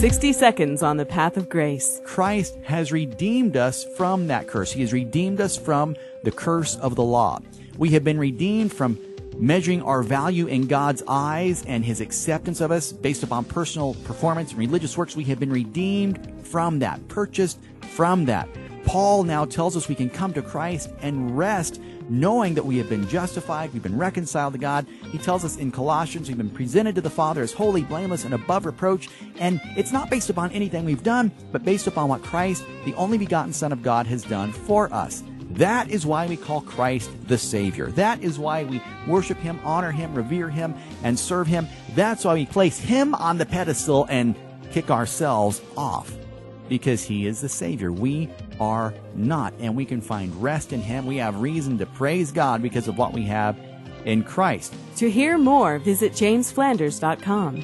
60 seconds on the path of grace. Christ has redeemed us from that curse. He has redeemed us from the curse of the law. We have been redeemed from measuring our value in God's eyes and his acceptance of us based upon personal performance and religious works. We have been redeemed from that, purchased from that. Paul now tells us we can come to Christ and rest knowing that we have been justified, we've been reconciled to God. He tells us in Colossians we've been presented to the Father as holy, blameless, and above reproach. And it's not based upon anything we've done, but based upon what Christ, the only begotten Son of God, has done for us. That is why we call Christ the Savior. That is why we worship Him, honor Him, revere Him, and serve Him. That's why we place Him on the pedestal and kick ourselves off because He is the Savior. We are not, and we can find rest in Him. We have reason to praise God because of what we have in Christ. To hear more, visit jamesflanders.com.